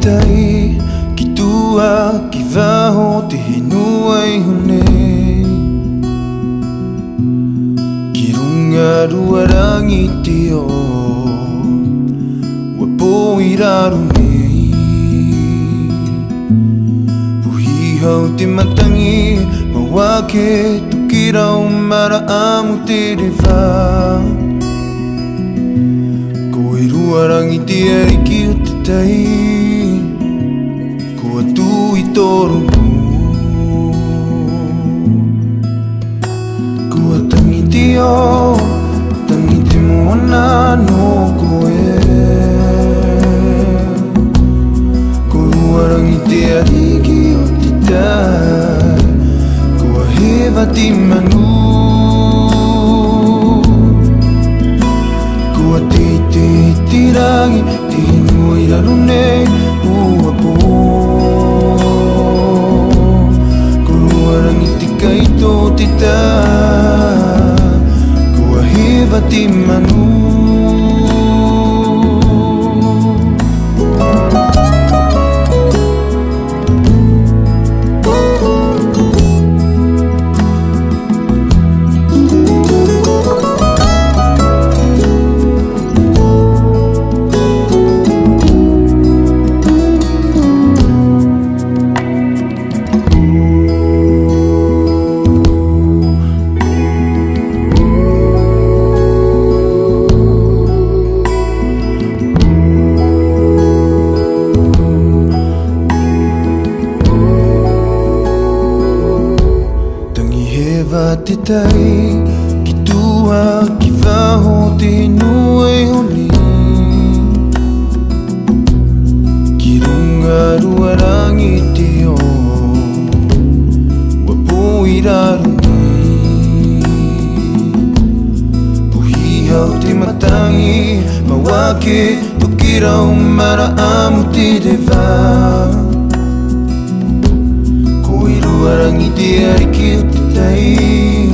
tai Ki tua, ki waho, te he nua i hune Ki runga rua rangi te o Ua pō i raro nei Puhi hau te matangi, mawake Tuki rau mara amu te rewha Ko i rua rangi te ariki o te tai toru Kua tangi te tangi te mōna no koe Ko uarangi te ariki o te tai hewa te manu Kua te te te rangi, i raro nei Ua pōra Tuarangi tika i tō te tā Kua hewa te manua te tai Ki tua ki waho te nua e honi Ki runga rua rangi te o Wa po i raro Puhi hau te matangi Ma wake tukira o mara amu te rewa Ko i rua rangi te ariki o day